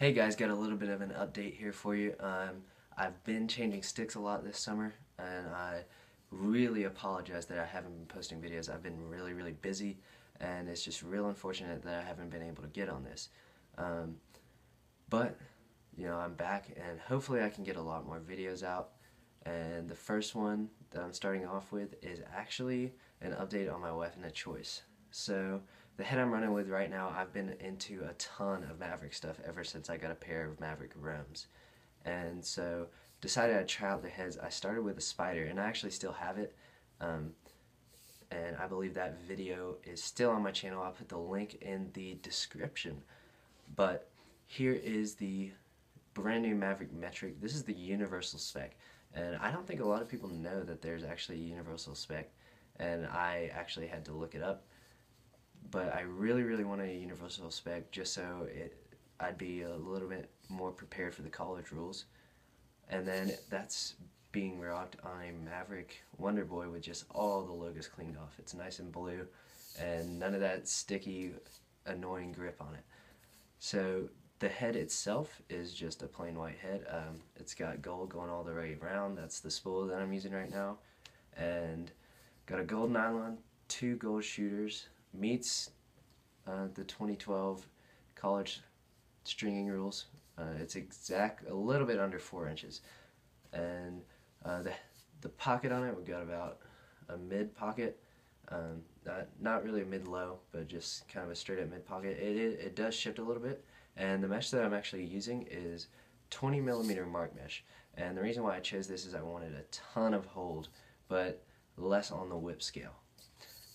Hey guys, got a little bit of an update here for you. Um, I've been changing sticks a lot this summer, and I really apologize that I haven't been posting videos. I've been really, really busy, and it's just real unfortunate that I haven't been able to get on this. Um, but, you know, I'm back, and hopefully I can get a lot more videos out. And the first one that I'm starting off with is actually an update on my weapon of choice. So, the head I'm running with right now, I've been into a ton of Maverick stuff ever since I got a pair of Maverick Roams. And so, decided I'd try out the heads. I started with a Spider, and I actually still have it. Um, and I believe that video is still on my channel. I'll put the link in the description. But here is the brand new Maverick Metrik. This is the universal spec. And I don't think a lot of people know that there's actually a universal spec. And I actually had to look it up. But I really, really wanted a universal spec just so it, I'd be a little bit more prepared for the college rules. And then that's being rocked on a Maverick Wonderboy with just all the logos cleaned off. It's nice and blue and none of that sticky, annoying grip on it. So the head itself is just a plain white head. Um, it's got gold going all the way around. That's the spool that I'm using right now. And got a gold nylon, two gold shooters, meets uh, the 2012 college stringing rules. Uh, it's exact, a little bit under four inches. And uh, the, the pocket on it, we've got about a mid pocket. Um, not, not really a mid-low, but just kind of a straight up mid pocket. It, it, it does shift a little bit, and the mesh that I'm actually using is 20 millimeter mark mesh. And the reason why I chose this is I wanted a ton of hold, but less on the whip scale.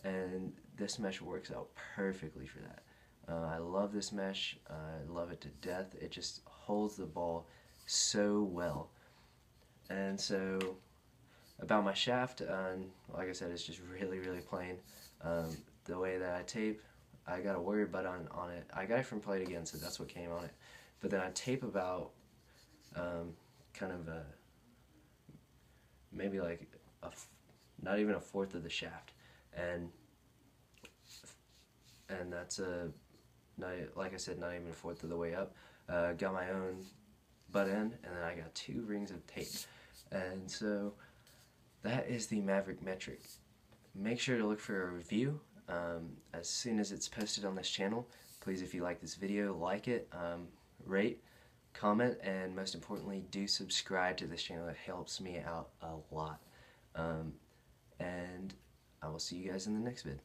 And this mesh works out perfectly for that. Uh, I love this mesh. Uh, I love it to death. It just holds the ball so well. And so about my shaft, um, like I said, it's just really, really plain. Um, the way that I tape, I got a warrior butt on, on it. I got it from Play It Again, so that's what came on it. But then I tape about um, kind of a, maybe like a, not even a fourth of the shaft. And and that's a, not, like I said, not even a fourth of the way up. Uh, got my own butt end, and then I got two rings of tape. And so that is the Maverick Metrik. Make sure to look for a review um, as soon as it's posted on this channel. Please, if you like this video, like it, um, rate, comment, and most importantly, do subscribe to this channel. It helps me out a lot. Um, and I will see you guys in the next vid.